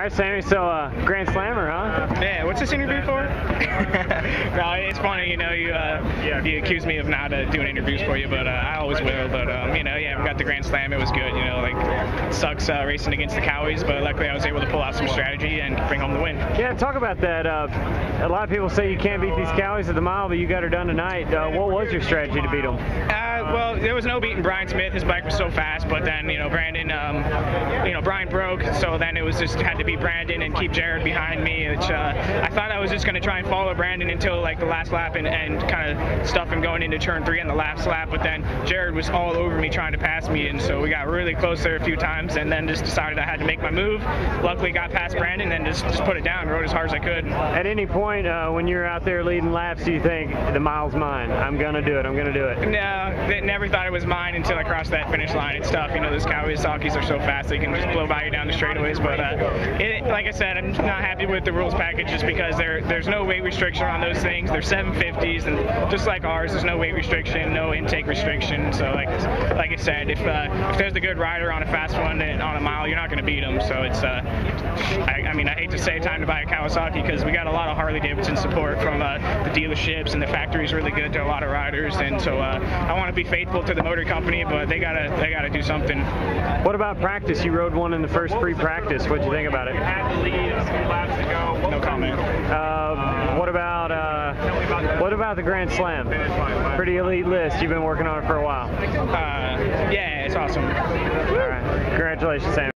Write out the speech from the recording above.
right, Sammy. So, uh, Grand Slammer, huh? Yeah. What's this interview for? no, it's funny. You know, you uh, you accuse me of not uh, doing interviews for you, but uh, I always will. But um, you know, yeah, we got the Grand Slam. It was good. You know, like sucks uh, racing against the Cowies, but luckily I was able to pull out some strategy and bring home the win. Yeah, talk about that. Uh, a lot of people say you can't beat these Cowies at the mile, but you got her done tonight. Uh, what was your strategy to beat them? Uh, well, there was no beating Brian Smith. His bike was so fast, but then you know Brandon, um, you know Brian broke, so then it was just had to be Brandon and keep Jared behind me. Which uh, I thought I was just going to try and follow Brandon until like the last lap and, and kind of stuff him going into turn three on the last lap. But then Jared was all over me trying to pass me, and so we got really close there a few times, and then just decided I had to make my move. Luckily, got past Brandon and just, just put it down, rode as hard as I could. At any point uh, when you're out there leading laps, do you think the mile's mine? I'm gonna do it. I'm gonna do it. No, they never thought it was mine until I crossed that finish line. It's tough, you know. Those Kawasaki's are so fast they can just blow by you down the But uh, it, like I said, I'm not happy with the rules package just because there there's no weight restriction on those things. They're 750s, and just like ours, there's no weight restriction, no intake restriction. So like like I said, if uh, if there's a good rider on a fast one and on a mile, you're not going to beat them. So it's uh, I, I mean I hate to say time to buy a Kawasaki because we got a lot of Harley Davidson support from uh, the dealerships and the factory's really good to a lot of riders, and so uh, I want to be faithful to the motor company, but they gotta they gotta do something. What about practice? You rode one in the first pre-practice. What'd you think about it? No comment. Uh, what about uh, what about the Grand Slam? Pretty elite list. Uh, You've been working on it for a while. yeah, it's awesome. All right. Congratulations, Sam.